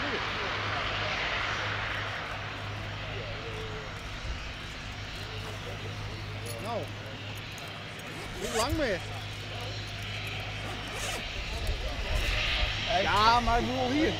thống được no đúng lắm mày Dạ, mà vui